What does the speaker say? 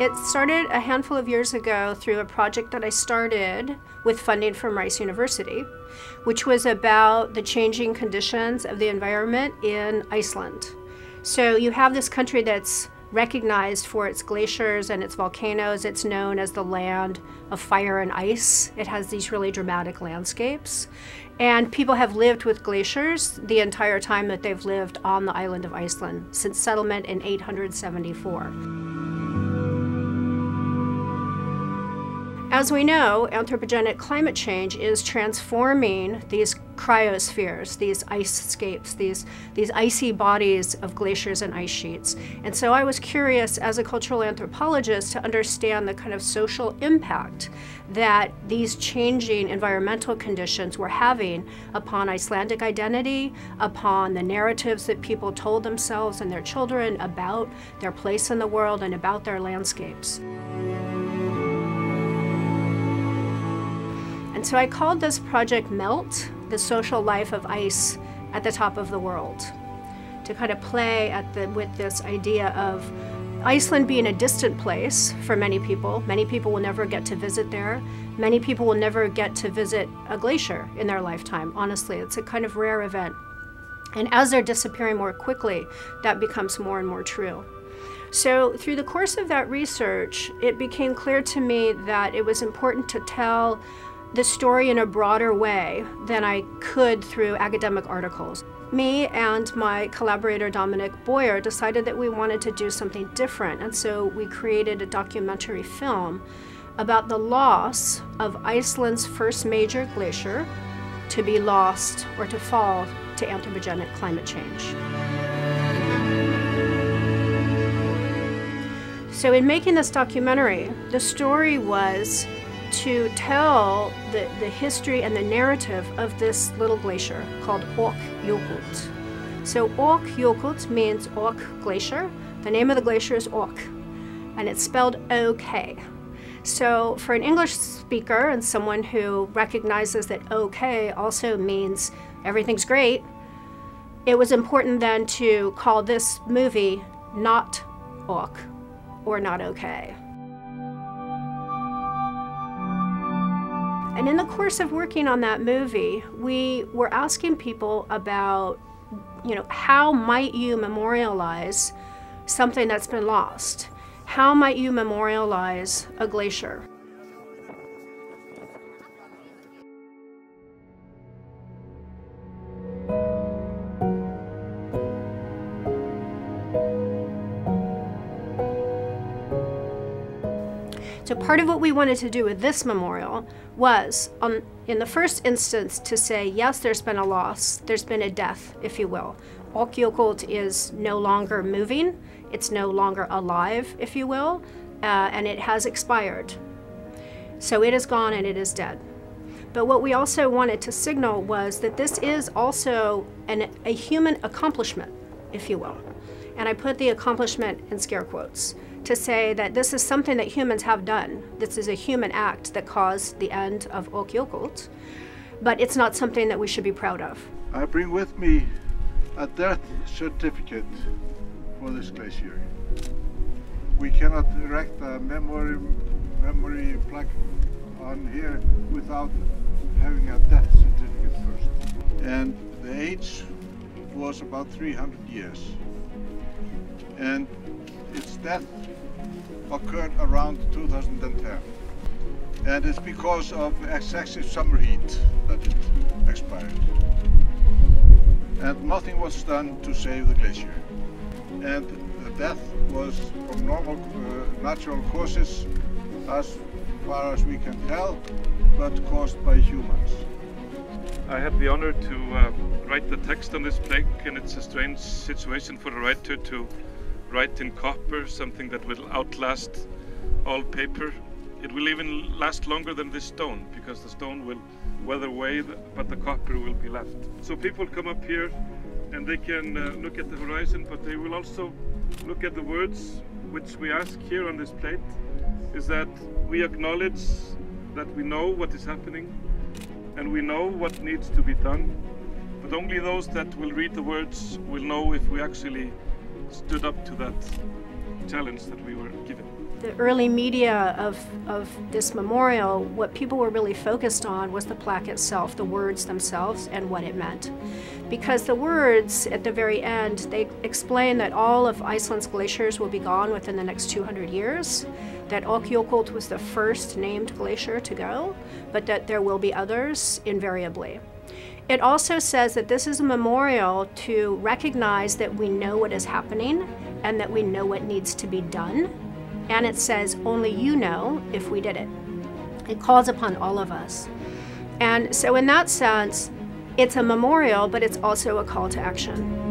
It started a handful of years ago through a project that I started with funding from Rice University, which was about the changing conditions of the environment in Iceland. So you have this country that's recognized for its glaciers and its volcanoes. It's known as the land of fire and ice. It has these really dramatic landscapes. And people have lived with glaciers the entire time that they've lived on the island of Iceland since settlement in 874. As we know, anthropogenic climate change is transforming these cryospheres, these ice scapes, these, these icy bodies of glaciers and ice sheets. And so I was curious as a cultural anthropologist to understand the kind of social impact that these changing environmental conditions were having upon Icelandic identity, upon the narratives that people told themselves and their children about their place in the world and about their landscapes. So I called this project MELT, the social life of ice at the top of the world, to kind of play at the, with this idea of Iceland being a distant place for many people. Many people will never get to visit there. Many people will never get to visit a glacier in their lifetime, honestly. It's a kind of rare event. And as they're disappearing more quickly, that becomes more and more true. So, through the course of that research, it became clear to me that it was important to tell the story in a broader way than I could through academic articles. Me and my collaborator Dominic Boyer decided that we wanted to do something different, and so we created a documentary film about the loss of Iceland's first major glacier to be lost or to fall to anthropogenic climate change. So, in making this documentary, the story was to tell the, the history and the narrative of this little glacier called Ok Jökull. So Ok Jökull means Ok Glacier. The name of the glacier is Ok, and it's spelled OK. So for an English speaker and someone who recognizes that OK also means everything's great, it was important then to call this movie not Ok or not okay. And in the course of working on that movie, we were asking people about, you know, how might you memorialize something that's been lost? How might you memorialize a glacier? So part of what we wanted to do with this memorial was, um, in the first instance, to say, yes, there's been a loss, there's been a death, if you will. Ok is no longer moving, it's no longer alive, if you will, uh, and it has expired. So it is gone and it is dead. But what we also wanted to signal was that this is also an, a human accomplishment, if you will. And I put the accomplishment in scare quotes to say that this is something that humans have done. This is a human act that caused the end of Ok Jökull, but it's not something that we should be proud of. I bring with me a death certificate for this glacier. We cannot erect a memory, memory plaque on here without having a death certificate first. And the age was about 300 years. And death occurred around 2010. And it's because of excessive summer heat that it expired. And nothing was done to save the glacier. And the death was from normal uh, natural causes as far as we can tell, but caused by humans. I had the honor to uh, write the text on this plaque and it's a strange situation for a writer to write in copper, something that will outlast all paper. It will even last longer than this stone because the stone will weather away, but the copper will be left. So people come up here and they can uh, look at the horizon, but they will also look at the words which we ask here on this plate is that we acknowledge that we know what is happening and we know what needs to be done, but only those that will read the words will know if we actually stood up to that challenge that we were given. the early media of, of this memorial, what people were really focused on was the plaque itself, the words themselves, and what it meant. Because the words at the very end, they explain that all of Iceland's glaciers will be gone within the next 200 years, that Okjökull was the first named glacier to go, but that there will be others invariably. It also says that this is a memorial to recognize that we know what is happening and that we know what needs to be done. And it says, only you know if we did it. It calls upon all of us. And so, in that sense, it's a memorial, but it's also a call to action.